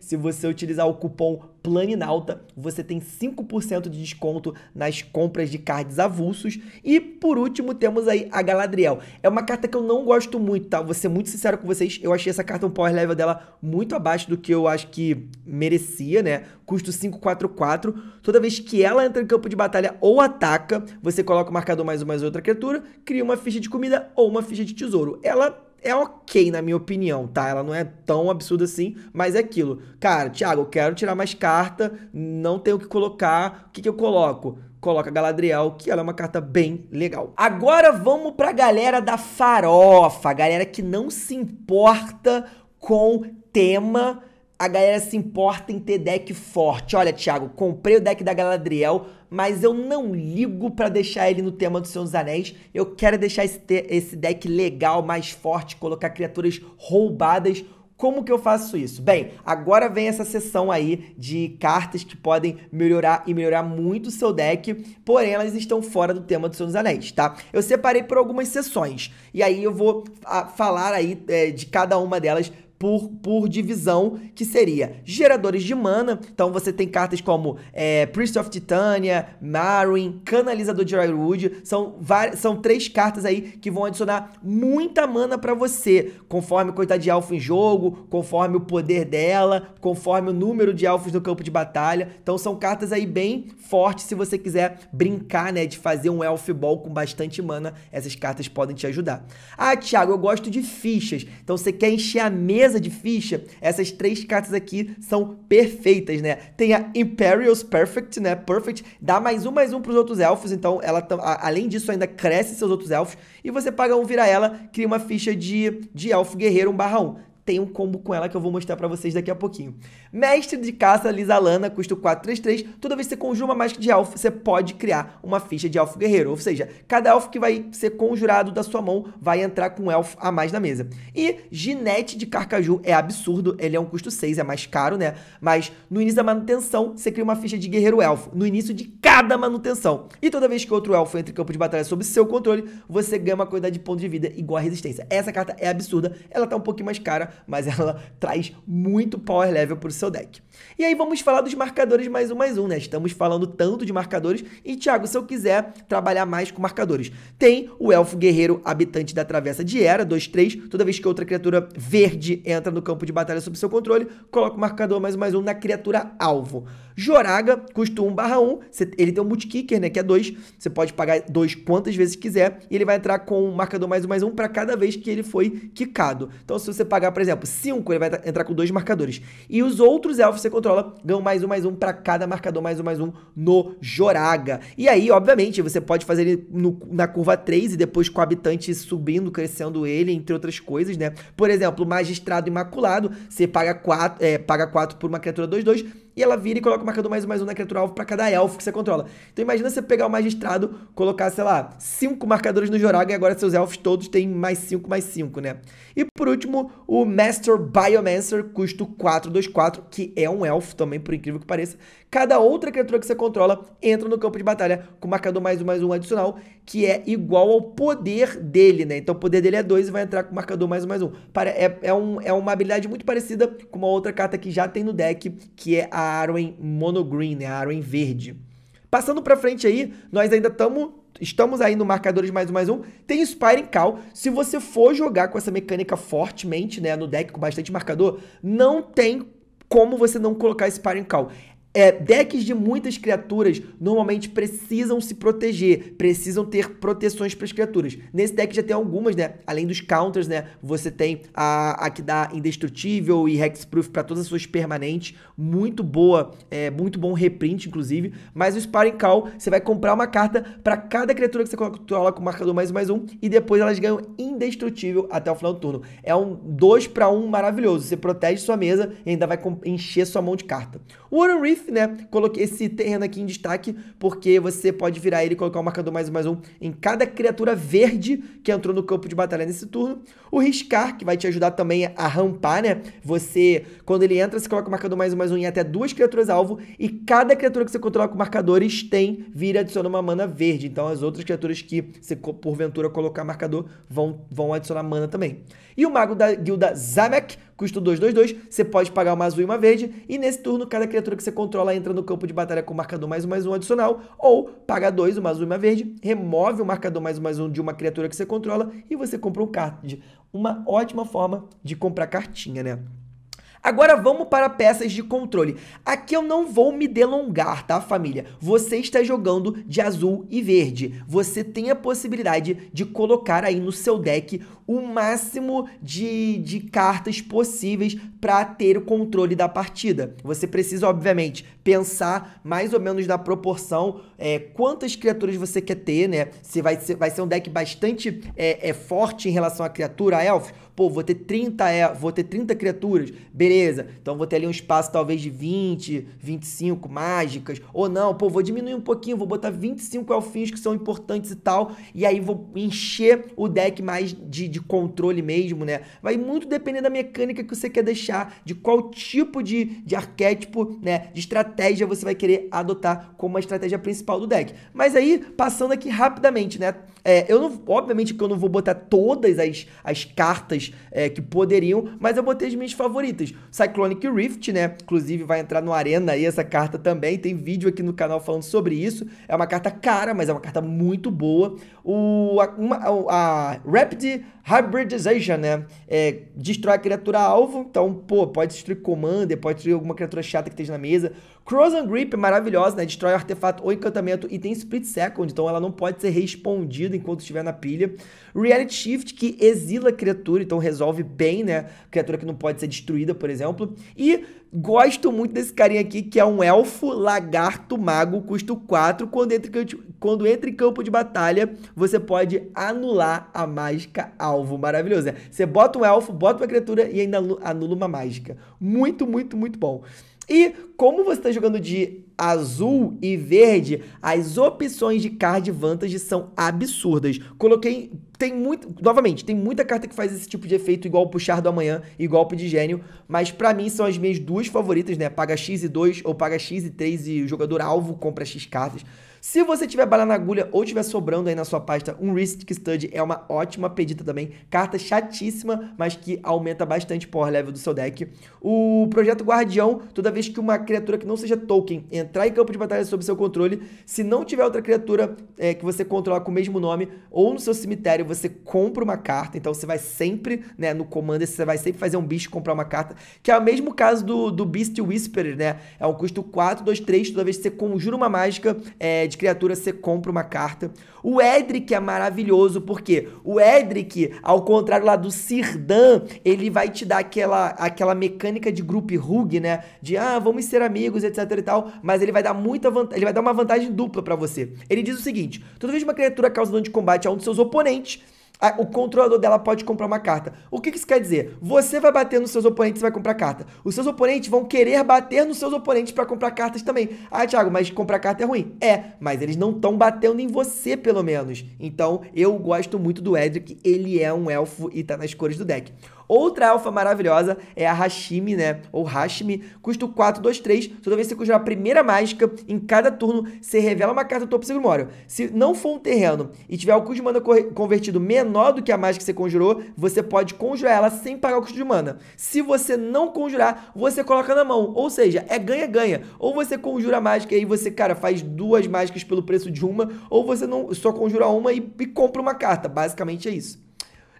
Se você utilizar o cupom Planinalta, você tem 5% de desconto nas compras de cards avulsos. E por último, temos aí a Galadriel. É uma carta que eu não gosto muito, tá? Vou ser muito sincero com vocês, eu achei essa carta um power level dela muito abaixo do que eu acho que merecia, né? Custo 544. Toda vez que ela entra em campo de batalha ou ataca, você coloca o marcador mais uma mais outra criatura, cria uma ficha de comida ou uma ficha de tesouro. Ela é ok, na minha opinião, tá? Ela não é tão absurda assim, mas é aquilo. Cara, Thiago, eu quero tirar mais carta, não tenho o que colocar. O que, que eu coloco? Coloca Galadriel, que ela é uma carta bem legal. Agora vamos pra galera da farofa, a galera que não se importa com tema a galera se importa em ter deck forte. Olha, Thiago, comprei o deck da Galadriel, mas eu não ligo para deixar ele no tema do Senhor dos Anéis. Eu quero deixar esse, esse deck legal, mais forte, colocar criaturas roubadas. Como que eu faço isso? Bem, agora vem essa sessão aí de cartas que podem melhorar e melhorar muito o seu deck, porém elas estão fora do tema do Senhor dos Anéis, tá? Eu separei por algumas sessões, e aí eu vou a, falar aí é, de cada uma delas por, por divisão, que seria geradores de mana. Então você tem cartas como é, Priest of Titania, Marwyn, Canalizador de Ironwood. São, são três cartas aí que vão adicionar muita mana para você, conforme a quantidade de elfo em jogo, conforme o poder dela, conforme o número de elfos no campo de batalha. Então são cartas aí bem fortes se você quiser brincar, né, de fazer um elf ball com bastante mana. Essas cartas podem te ajudar. Ah, Thiago, eu gosto de fichas. Então você quer encher a mesa mesa de ficha, essas três cartas aqui são perfeitas, né? Tem a Imperial's Perfect, né? Perfect, dá mais um, mais um pros outros elfos, então ela, além disso, ainda cresce seus outros elfos, e você paga um, vira ela, cria uma ficha de, de elfo guerreiro 1 barra 1 tem um combo com ela que eu vou mostrar para vocês daqui a pouquinho. Mestre de caça Lisalana, custa 433. Toda vez que você conjura uma mágica de elfo, você pode criar uma ficha de elfo guerreiro. Ou seja, cada elfo que vai ser conjurado da sua mão vai entrar com um elfo a mais na mesa. E Ginete de Carcaju é absurdo, ele é um custo 6, é mais caro, né? Mas no início da manutenção, você cria uma ficha de guerreiro elfo. No início de cada manutenção. E toda vez que outro elfo entra em campo de batalha sob seu controle, você ganha uma quantidade de pontos de vida igual a resistência. Essa carta é absurda, ela tá um pouquinho mais cara, mas ela traz muito power level pro seu deck. E aí vamos falar dos marcadores mais um mais um, né? Estamos falando tanto de marcadores e, Thiago, se eu quiser trabalhar mais com marcadores, tem o Elfo Guerreiro Habitante da Travessa de Era, 2-3, toda vez que outra criatura verde entra no campo de batalha sob seu controle, coloca o marcador mais um mais um na criatura alvo. Joraga custa 1 barra 1, ele tem um multikicker, né, que é 2, você pode pagar 2 quantas vezes quiser, e ele vai entrar com um marcador mais um mais um para cada vez que ele foi quicado. Então se você pagar, por exemplo, 5, ele vai entrar com dois marcadores. E os outros elfos você controla ganham mais um mais um para cada marcador mais um mais um no Joraga. E aí, obviamente, você pode fazer ele no, na curva 3 e depois com o habitante subindo, crescendo ele, entre outras coisas, né? Por exemplo, Magistrado Imaculado, você paga 4, é, paga 4 por uma criatura 2-2 e ela vira e coloca o marcador mais um mais um na criatura alvo para cada elfo que você controla. Então imagina você pegar o magistrado, colocar, sei lá, cinco marcadores no Joraga e agora seus elfos todos têm mais 5, mais 5, né? E por último, o Master Biomancer, custo 424, que é um elfo também, por incrível que pareça. Cada outra criatura que você controla entra no campo de batalha com marcador mais um mais um adicional, que é igual ao poder dele, né? Então o poder dele é 2 e vai entrar com marcador mais um mais um. É, é, um, é uma habilidade muito parecida com uma outra carta que já tem no deck, que é a Arwen Monogreen, né? A Arwen verde. Passando pra frente aí, nós ainda estamos estamos aí no marcadores mais um mais um. Tem Spiring Call. Se você for jogar com essa mecânica fortemente, né, no deck com bastante marcador, não tem como você não colocar Spiring Call. É, decks de muitas criaturas normalmente precisam se proteger, precisam ter proteções para as criaturas. Nesse deck já tem algumas, né? Além dos counters, né? Você tem a, a que dá indestrutível e hexproof para todas as suas permanentes, muito boa, é, muito bom reprint, inclusive. Mas o Sparring Call, você vai comprar uma carta para cada criatura que você coloca com marcador mais mais um e depois elas ganham indestrutível até o final do turno. É um 2 para 1 um maravilhoso. Você protege sua mesa e ainda vai encher sua mão de carta. O Warren Reef né? Coloquei esse terreno aqui em destaque porque você pode virar ele e colocar o um marcador mais um mais um em cada criatura verde que entrou no campo de batalha nesse turno. O Riscar, que vai te ajudar também a rampar, né? Você, quando ele entra, você coloca o marcador mais um mais um em até duas criaturas alvo e cada criatura que você controla com marcadores tem, vira adiciona uma mana verde. Então as outras criaturas que você porventura colocar marcador vão, vão adicionar mana também. E o mago da guilda Zamek, custo 222, você pode pagar uma azul e uma verde, e nesse turno cada criatura que você controla entra no campo de batalha com marcador mais um mais um adicional, ou paga dois, uma azul e uma verde, remove o marcador mais um mais um de uma criatura que você controla e você compra um card. Uma ótima forma de comprar cartinha, né? Agora vamos para peças de controle. Aqui eu não vou me delongar, tá, família? Você está jogando de azul e verde. Você tem a possibilidade de colocar aí no seu deck o máximo de, de cartas possíveis para ter o controle da partida. Você precisa, obviamente, pensar mais ou menos na proporção, é, quantas criaturas você quer ter, né? Se vai ser, vai ser um deck bastante é, é, forte em relação à criatura, a elfos. Pô, vou ter 30, é, vou ter 30 criaturas, beleza. Então vou ter ali um espaço talvez de 20, 25 mágicas. Ou não, pô, vou diminuir um pouquinho, vou botar 25 elfinhos que são importantes e tal. E aí vou encher o deck mais de, de de controle mesmo, né? Vai muito depender da mecânica que você quer deixar, de qual tipo de, de arquétipo, né? De estratégia você vai querer adotar como estratégia principal do deck. Mas aí, passando aqui rapidamente, né? É, eu não, obviamente que eu não vou botar todas as, as cartas é, que poderiam, mas eu botei as minhas favoritas. Cyclonic Rift, né? Inclusive vai entrar no Arena aí essa carta também. Tem vídeo aqui no canal falando sobre isso. É uma carta cara, mas é uma carta muito boa. O, a, a Rapid Hybridization, né? É, destrói a criatura alvo, então, pô, pode destruir Commander, pode destruir alguma criatura chata que esteja na mesa. And Grip é maravilhosa, né? Destrói artefato ou encantamento e tem Split Second, então ela não pode ser respondida enquanto estiver na pilha. Reality Shift, que exila criatura, então resolve bem, né? Criatura que não pode ser destruída, por exemplo. E gosto muito desse carinha aqui, que é um elfo lagarto mago, custo 4. Quando entra, quando entra em campo de batalha, você pode anular a mágica alvo. Maravilhoso, né? Você bota um elfo, bota uma criatura e ainda anula uma mágica. Muito, muito, muito bom. E como você está jogando de azul e verde, as opções de card vantage são absurdas. Coloquei. Tem muito. Novamente, tem muita carta que faz esse tipo de efeito, igual Puxar do Amanhã e golpe de gênio. Mas para mim são as minhas duas favoritas, né? Paga X e 2 ou paga X e 3 e o jogador alvo compra X cartas. Se você tiver bala na agulha ou tiver sobrando aí na sua pasta, um Ristic Stud é uma ótima pedida também. Carta chatíssima, mas que aumenta bastante o power level do seu deck. O Projeto Guardião, toda vez que uma criatura que não seja token entrar em campo de batalha sob seu controle, se não tiver outra criatura é, que você controla com o mesmo nome ou no seu cemitério, você compra uma carta. Então você vai sempre, né, no Commander, você vai sempre fazer um bicho comprar uma carta, que é o mesmo caso do, do Beast Whisperer, né? É um custo 4, 2, 3, toda vez que você conjura uma mágica é, de criatura, você compra uma carta. O Edric é maravilhoso, porque o Edric, ao contrário lá do Sirdan, ele vai te dar aquela, aquela mecânica de group hug, né? De, ah, vamos ser amigos, etc e tal, mas ele vai dar muita ele vai dar uma vantagem dupla para você. Ele diz o seguinte, toda vez que uma criatura causa dano de combate a um de seus oponentes, o controlador dela pode comprar uma carta. O que, isso quer dizer? Você vai bater nos seus oponentes e vai comprar carta. Os seus oponentes vão querer bater nos seus oponentes para comprar cartas também. Ah, Thiago, mas comprar carta é ruim. É, mas eles não estão batendo em você, pelo menos. Então, eu gosto muito do Edric. Ele é um elfo e tá nas cores do deck. Outra elfa maravilhosa é a Hashimi, né? Ou Hashimi, custo 4, 2, 3. Toda vez que você conjurar a primeira mágica, em cada turno, você revela uma carta do topo Sigmório. Se não for um terreno e tiver o custo de mana convertido menor do que a mágica que você conjurou, você pode conjurar ela sem pagar o custo de mana. Se você não conjurar, você coloca na mão. Ou seja, é ganha-ganha. Ou você conjura a mágica e aí você, cara, faz duas mágicas pelo preço de uma, ou você não só conjura uma e, e compra uma carta. Basicamente é isso.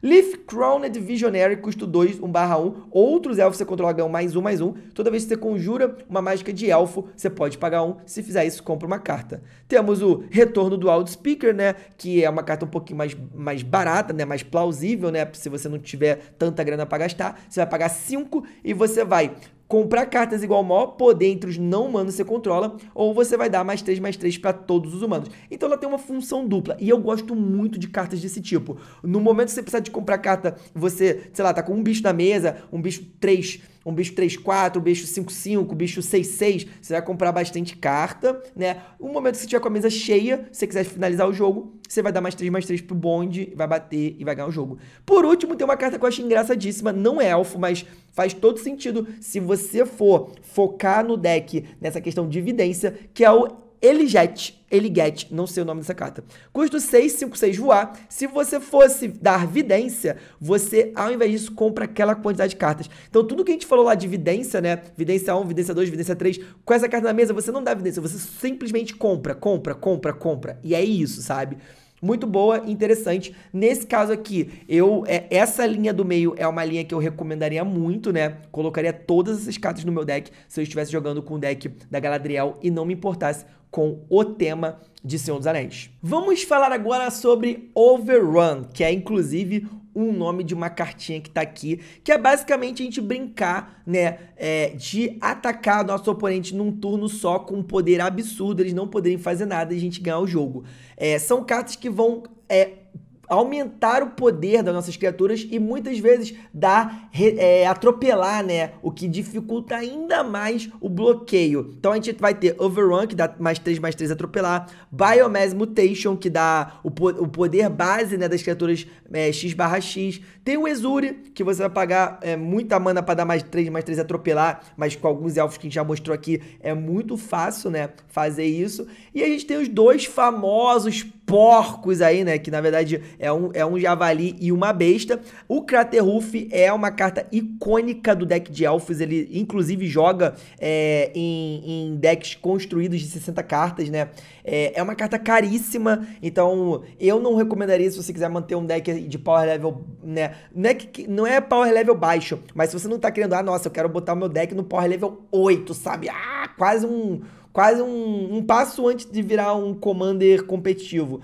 Leaf Crowned Visionary, custo 2, 1 barra 1. Outros elfos você controla ganham mais 1, mais 1. Toda vez que você conjura uma mágica de elfo, você pode pagar 1. Se fizer isso, compra uma carta. Temos o Retorno do Outspeaker, né? Que é uma carta um pouquinho mais, mais barata, né? Mais plausível, né? Se você não tiver tanta grana para gastar, você vai pagar 5 e você vai comprar cartas igual maior poder entre os não humanos você controla, ou você vai dar mais 3, mais 3 para todos os humanos. Então ela tem uma função dupla, e eu gosto muito de cartas desse tipo. No momento que você precisar de comprar carta, você, sei lá, tá com um bicho na mesa, um bicho 3 um bicho 3-4, um bicho 5-5, um bicho 6-6, você vai comprar bastante carta, né? No momento que você tiver com a mesa cheia, se você quiser finalizar o jogo, você vai dar mais 3, mais 3 pro bonde, vai bater e vai ganhar o jogo. Por último, tem uma carta que eu acho engraçadíssima, não é elfo, mas faz todo sentido se você for focar no deck nessa questão de evidência, que é o Eliget, Eliget, não sei o nome dessa carta. Custo 656 voar. Se você fosse dar vidência, você, ao invés disso, compra aquela quantidade de cartas. Então, tudo que a gente falou lá de vidência, né? Vidência 1, vidência 2, vidência 3, com essa carta na mesa, você não dá vidência, você simplesmente compra, compra, compra, compra. E é isso, sabe? Muito boa, interessante. Nesse caso aqui, eu é, essa linha do meio é uma linha que eu recomendaria muito, né? Colocaria todas essas cartas no meu deck se eu estivesse jogando com o deck da Galadriel e não me importasse com o tema de Senhor dos Anéis. Vamos falar agora sobre Overrun, que é inclusive um nome de uma cartinha que tá aqui, que é basicamente a gente brincar, né, é, de atacar nosso oponente num turno só com um poder absurdo, eles não poderem fazer nada e a gente ganhar o jogo. É, são cartas que vão é, aumentar o poder das nossas criaturas e muitas vezes dar, é, atropelar, né? O que dificulta ainda mais o bloqueio. Então a gente vai ter Overrun, que dá mais 3, mais 3 atropelar, Biomass Mutation, que dá o, o poder base né, das criaturas é, X barra X. Tem o Exuri, que você vai pagar é, muita mana para dar mais 3, mais 3 atropelar, mas com alguns elfos que a gente já mostrou aqui, é muito fácil, né? Fazer isso. E a gente tem os dois famosos porcos aí, né? Que na verdade é um, é um javali e uma besta. O Kraterhoof é uma carta icônica do deck de elfos. Ele inclusive joga é, em, em, decks construídos de 60 cartas, né? É, é uma carta caríssima, então eu não recomendaria se você quiser manter um deck de power level, né? Não é, que, não é power level baixo, mas se você não tá querendo, ah, nossa, eu quero botar o meu deck no power level 8, sabe? Ah, quase um quase um, um passo antes de virar um commander competitivo.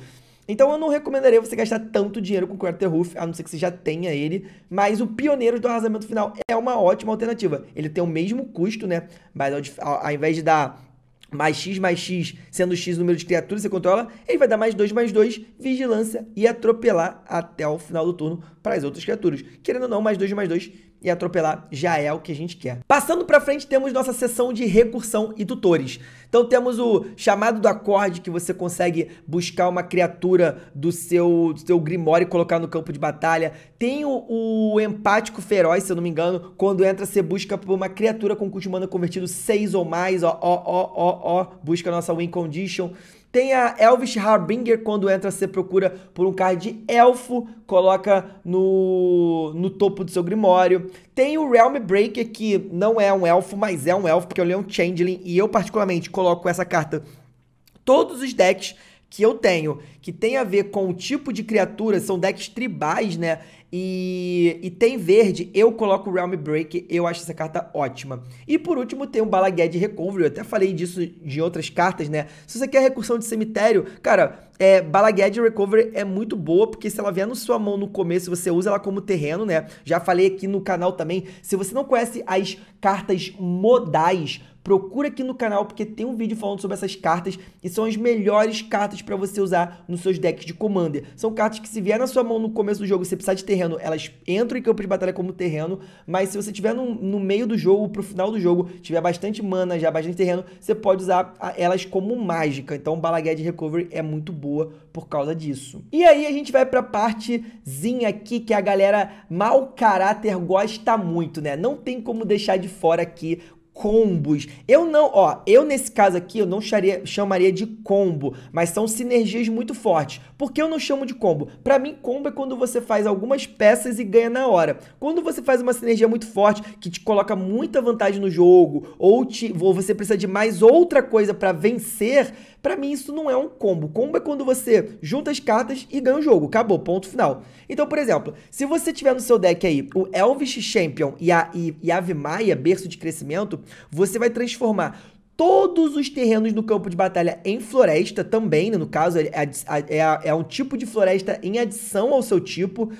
Então eu não recomendaria você gastar tanto dinheiro com o Quarter Roof, a não ser que você já tenha ele, mas o Pioneiros do Arrasamento Final é uma ótima alternativa. Ele tem o mesmo custo, né? Mas ao, ao invés de dar mais X mais X, sendo X o número de criaturas que você controla, ele vai dar mais 2 mais 2, vigilância e atropelar até o final do turno para as outras criaturas. Querendo ou não, mais 2 mais 2 e atropelar já é o que a gente quer. Passando para frente, temos nossa seção de recursão e tutores. Então temos o chamado do acorde, que você consegue buscar uma criatura do seu, do seu Grimório e colocar no campo de batalha. Tem o, o empático feroz, se eu não me engano, quando entra você busca por uma criatura com custo de mana convertido 6 ou mais, ó, ó, ó, ó, ó, busca a nossa win condition. Tem a Elvish Harbinger, quando entra você procura por um card de elfo, coloca no, no topo do seu grimório. Tem o Realm Breaker, que não é um elfo, mas é um elfo, porque ele é um Changeling, e eu particularmente coloco essa carta todos os decks que eu tenho, que tem a ver com o tipo de criatura, são decks tribais, né? E, e tem verde, eu coloco o Realm Break, eu acho essa carta ótima. E por último tem o Balagad Recovery, eu até falei disso de outras cartas, né? Se você quer recursão de cemitério, cara, é, Balagad Recovery é muito boa, porque se ela vier na sua mão no começo, você usa ela como terreno, né? Já falei aqui no canal também, se você não conhece as cartas modais, procura aqui no canal porque tem um vídeo falando sobre essas cartas e são as melhores cartas para você usar nos seus decks de Commander. São cartas que se vier na sua mão no começo do jogo e você precisar de terreno, elas entram em campo de batalha como terreno, mas se você tiver no, no meio do jogo, pro final do jogo, tiver bastante mana, já bastante terreno, você pode usar elas como mágica. Então Balagad Recovery é muito boa por causa disso. E aí a gente vai pra partezinha aqui que a galera mau caráter gosta muito, né? Não tem como deixar de fora aqui combos. Eu não, ó, eu nesse caso aqui eu não charia, chamaria de combo, mas são sinergias muito fortes. Por que eu não chamo de combo? Para mim, combo é quando você faz algumas peças e ganha na hora. Quando você faz uma sinergia muito forte que te coloca muita vantagem no jogo, ou, te, ou você precisa de mais outra coisa para vencer, para mim isso não é um combo. Combo é quando você junta as cartas e ganha o jogo. Acabou, ponto final. Então, por exemplo, se você tiver no seu deck aí o Elvish Champion e a e, e Ave Maia, berço de crescimento, você vai transformar todos os terrenos no campo de batalha em floresta também, né? no caso, é, é, é, é um tipo de floresta em adição ao seu tipo.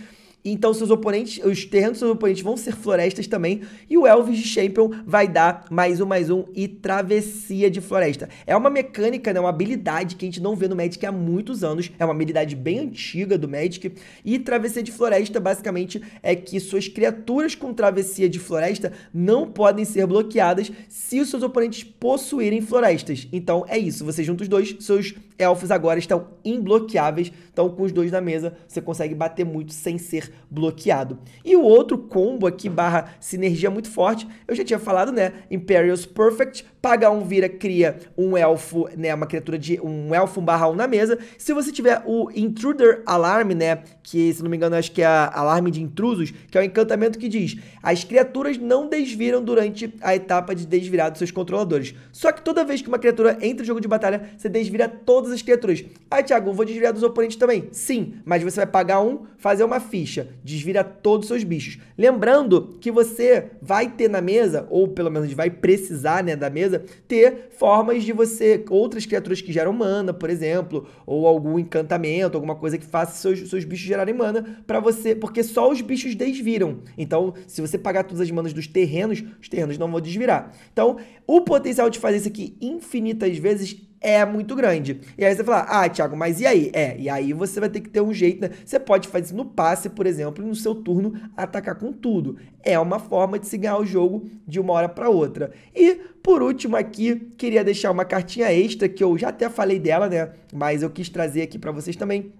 Então seus oponentes, os terrenos dos seus oponentes vão ser florestas também. E o Elvis de Champion vai dar mais um, mais um e travessia de floresta. É uma mecânica, né, uma habilidade que a gente não vê no Magic há muitos anos. É uma habilidade bem antiga do Magic. E travessia de floresta, basicamente, é que suas criaturas com travessia de floresta não podem ser bloqueadas se os seus oponentes possuírem florestas. Então é isso, você junta os dois, seus elfos agora estão imbloqueáveis. Então com os dois na mesa, você consegue bater muito sem ser bloqueado. E o outro combo aqui, barra sinergia muito forte, eu já tinha falado, né? Imperious Perfect, paga um vira, cria um elfo, né? Uma criatura de um elfo barra um na mesa. Se você tiver o Intruder Alarm, né? Que, se não me engano, acho que é alarme de intrusos, que é o um encantamento que diz: as criaturas não desviram durante a etapa de desvirar dos seus controladores. Só que toda vez que uma criatura entra no jogo de batalha, você desvira todas as criaturas. Ah, Thiago, vou desviar dos oponentes também. Sim, mas você vai pagar um, fazer uma ficha desvira todos os seus bichos. Lembrando que você vai ter na mesa, ou pelo menos vai precisar, né, da mesa, ter formas de você, outras criaturas que geram mana, por exemplo, ou algum encantamento, alguma coisa que faça seus, seus bichos gerarem mana para você, porque só os bichos desviram. Então, se você pagar todas as manas dos terrenos, os terrenos não vão desvirar. Então, o potencial de fazer isso aqui infinitas vezes é muito grande. E aí você fala, ah, Thiago, mas e aí? É, e aí você vai ter que ter um jeito, né? Você pode fazer no passe, por exemplo, e no seu turno atacar com tudo. É uma forma de se ganhar o jogo de uma hora para outra. E, por último aqui, queria deixar uma cartinha extra, que eu já até falei dela, né? Mas eu quis trazer aqui para vocês também.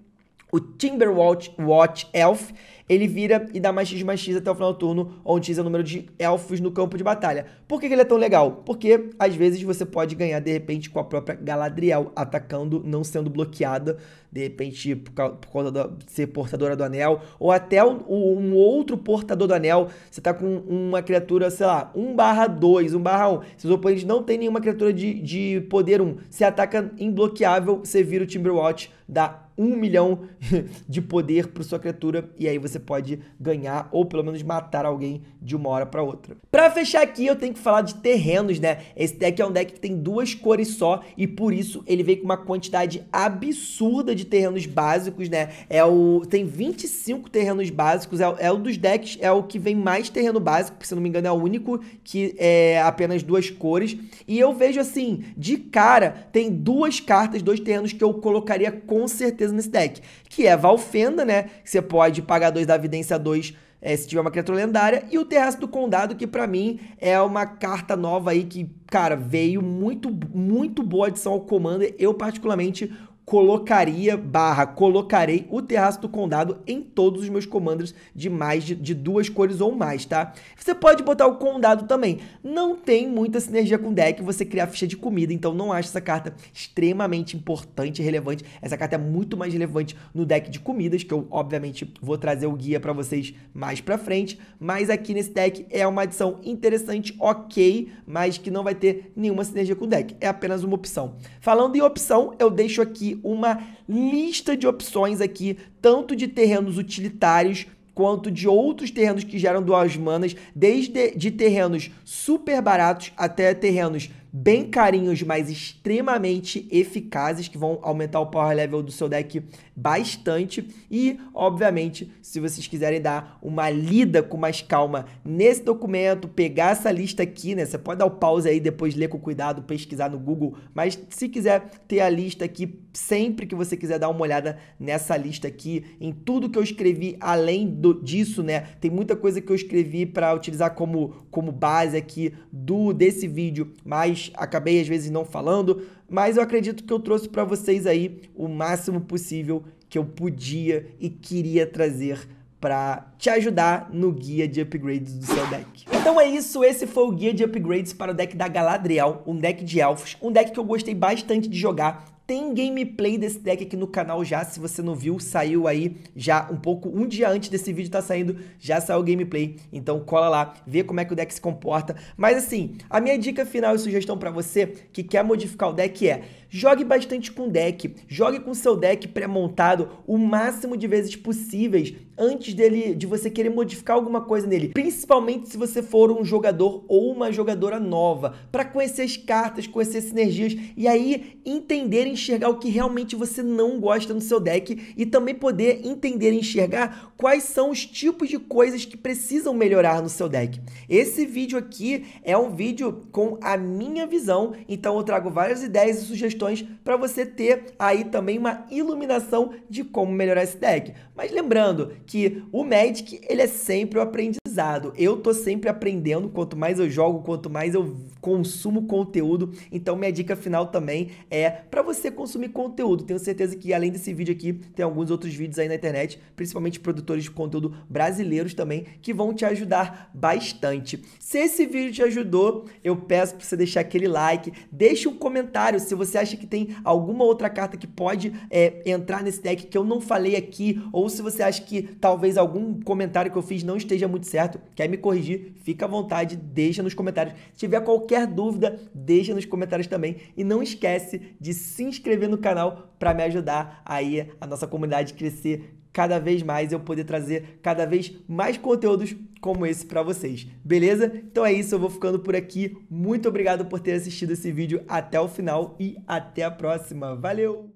O Timberwatch Watch Elf ele vira e dá mais X mais X até o final do turno, onde X é o número de elfos no campo de batalha. Por que, que ele é tão legal? Porque às vezes você pode ganhar de repente com a própria Galadriel atacando, não sendo bloqueada, de repente por, causa de ser portadora do anel, ou até um, outro portador do anel, você tá com uma criatura, sei lá, 1 barra 2, 1 barra 1. Seus oponentes não tem nenhuma criatura de, de poder 1. Você ataca imbloqueável, você vira o Timberwatch, dá um milhão [laughs] de poder para sua criatura e aí você pode ganhar ou pelo menos matar alguém de uma hora para outra. Para fechar aqui, eu tenho que falar de terrenos, né? Esse deck é um deck que tem duas cores só e por isso ele vem com uma quantidade absurda de terrenos básicos, né? É o tem 25 terrenos básicos, é, é um dos decks é o que vem mais terreno básico, se não me engano é o único que é apenas duas cores. E eu vejo assim, de cara, tem duas cartas, dois terrenos que eu colocaria com certeza nesse deck, que é Valfenda, né? Que você pode pagar dois da Evidência 2 é, se tiver uma criatura lendária, e o Terraço do Condado, que para mim é uma carta nova aí que, cara, veio muito, muito boa adição ao Commander. Eu, particularmente, colocaria, barra, colocarei o Terraço do Condado em todos os meus comandos de mais de, de, duas cores ou mais, tá? Você pode botar o Condado também. Não tem muita sinergia com o deck você criar ficha de comida, então não acho essa carta extremamente importante e relevante. Essa carta é muito mais relevante no deck de comidas, que eu, obviamente, vou trazer o guia para vocês mais pra frente, mas aqui nesse deck é uma adição interessante, ok, mas que não vai ter nenhuma sinergia com o deck. É apenas uma opção. Falando em opção, eu deixo aqui uma lista de opções aqui, tanto de terrenos utilitários quanto de outros terrenos que geram duas manas, desde de terrenos super baratos até terrenos bem carinhos, mas extremamente eficazes, que vão aumentar o power level do seu deck bastante. E, obviamente, se vocês quiserem dar uma lida com mais calma nesse documento, pegar essa lista aqui, né? Você pode dar o pause aí, depois ler com cuidado, pesquisar no Google, mas se quiser ter a lista aqui, sempre que você quiser dar uma olhada nessa lista aqui, em tudo que eu escrevi além do, disso, né? Tem muita coisa que eu escrevi para utilizar como, como base aqui do desse vídeo, mas acabei às vezes não falando, mas eu acredito que eu trouxe para vocês aí o máximo possível que eu podia e queria trazer para te ajudar no guia de upgrades do seu deck. Então é isso, esse foi o guia de upgrades para o deck da Galadriel, um deck de elfos, um deck que eu gostei bastante de jogar, tem gameplay desse deck aqui no canal já, se você não viu, saiu aí já um pouco, um dia antes desse vídeo tá saindo, já saiu o gameplay, então cola lá, vê como é que o deck se comporta. Mas assim, a minha dica final e sugestão para você que quer modificar o deck é, jogue bastante com deck, jogue com seu deck pré-montado o máximo de vezes possíveis antes dele de você querer modificar alguma coisa nele, principalmente se você for um jogador ou uma jogadora nova, para conhecer as cartas, conhecer sinergias e aí entender enxergar o que realmente você não gosta no seu deck e também poder entender e enxergar quais são os tipos de coisas que precisam melhorar no seu deck. Esse vídeo aqui é um vídeo com a minha visão, então eu trago várias ideias e sugestões para você ter aí também uma iluminação de como melhorar esse deck. Mas lembrando que o Magic, ele é sempre o aprendizado. Eu tô sempre aprendendo, quanto mais eu jogo, quanto mais eu consumo conteúdo. Então minha dica final também é para você consumir conteúdo. Tenho certeza que além desse vídeo aqui, tem alguns outros vídeos aí na internet, principalmente produtores de conteúdo brasileiros também, que vão te ajudar bastante. Se esse vídeo te ajudou, eu peço para você deixar aquele like, deixe um comentário se você acha que tem alguma outra carta que pode é, entrar nesse deck que eu não falei aqui, ou se você acha que talvez algum comentário que eu fiz não esteja muito certo, quer me corrigir, fica à vontade, deixa nos comentários. Se tiver qualquer dúvida, deixa nos comentários também. E não esquece de se inscrever no canal para me ajudar aí a nossa comunidade crescer cada vez mais eu poder trazer cada vez mais conteúdos como esse para vocês. Beleza? Então é isso, eu vou ficando por aqui. Muito obrigado por ter assistido esse vídeo até o final e até a próxima. Valeu!